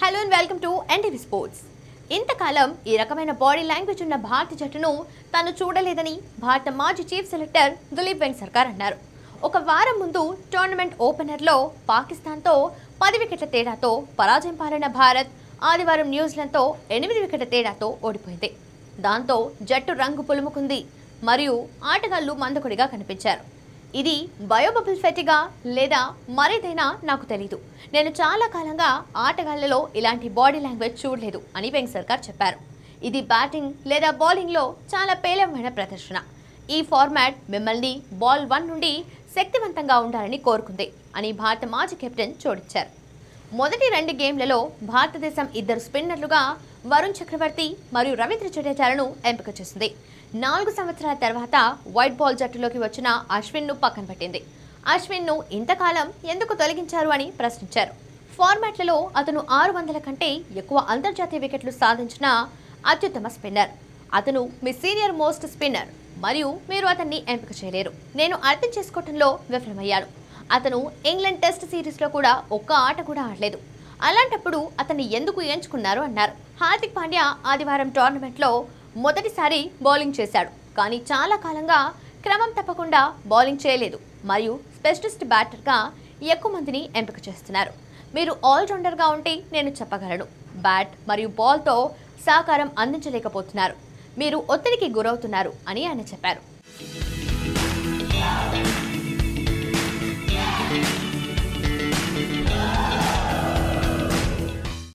Hello and welcome to NTV sports ఇంతకాలం ఈ రకమైన బాడీ లాంగ్వేజ్ ఉన్న భారత జట్టును తాను చూడలేదని భారత మాజీ చీఫ్ సెలెక్టర్ దిలీప్ వెంగ్ సర్కార్ అన్నారు. ఒక వారం ముందు టోర్నమెంట్ ఓపెనర్లో పాకిస్తాన్తో పది వికెట్ల తేడాతో పరాజయం పాలైన భారత్ ఆదివారం న్యూజిలాండ్తో ఎనిమిది వికెట్ల తేడాతో ఓడిపోయింది. దాంతో జట్టు రంగు పులుముకుంది. మరియు ఆటగాళ్ళు మందకొడిగా కనిపించారు. ఇది బయోబబుల్ ఫెటిగా లేదా మరేదైనా నాకు తెలీదు. నేను చాలా కాలంగా ఆటగాళ్ళలో ఇలాంటి బాడీ లాంగ్వేజ్ చూడలేదు అని వెంగ్ సర్కార్ చెప్పారు. ఇది బ్యాటింగ్ లేదా బౌలింగ్లో చాలా పేలవమైన ప్రదర్శన. ఈ ఫార్మాట్ మిమ్మల్ని బాల్ వన్ నుండి శక్తివంతంగా ఉండాలని కోరుకుంది అని భారత మాజీ కెప్టెన్ జోడించారు మొదటి రెండు గేమ్లలో భారతదేశం ఇద్దరు స్పిన్నర్లుగా వరుణ్ చక్రవర్తి మరియు రవీంద్ర జడేజాలను ఎంపిక చేసింది. నాలుగు సంవత్సరాల తర్వాత వైట్ బాల్ జట్టులోకి వచ్చిన అశ్విన్ను పక్కన పెట్టింది. అశ్విన్ను ఇంతకాలం ఎందుకు తొలగించారు అని ప్రశ్నించారు. ఫార్మాట్లలో అతను ఆరు వందల కంటే ఎక్కువ అంతర్జాతీయ వికెట్లు సాధించిన అత్యుత్తమ స్పిన్నర్. అతను మీ సీనియర్ మోస్ట్ స్పిన్నర్ మరియు మీరు అతన్ని ఎంపిక చేయలేరు. నేను అర్థం చేసుకోవటంలో విఫలమయ్యాను. అతను ఇంగ్లాండ్ టెస్ట్ సిరీస్లో కూడా ఒక్క ఆట కూడా ఆడలేదు. అలాంటప్పుడు అతన్ని ఎందుకు ఎంచుకున్నారు అన్నారు. హార్దిక్ పాండ్యా ఆదివారం టోర్నమెంట్లో మొదటిసారి బౌలింగ్ చేశాడు. కానీ చాలా కాలంగా క్రమం తప్పకుండా బౌలింగ్ చేయలేదు. మరియు స్పెషలిస్ట్ బ్యాటర్గా ఎక్కువ మందిని ఎంపిక చేస్తున్నారు. మీరు ఆల్రౌండర్గా ఉంటే నేను చెప్పగలను. బ్యాట్ మరియు బాల్తో సహకారం అందించలేకపోతున్నారు. మీరు ఒత్తిడికి గురవుతున్నారు అని ఆయన చెప్పారు.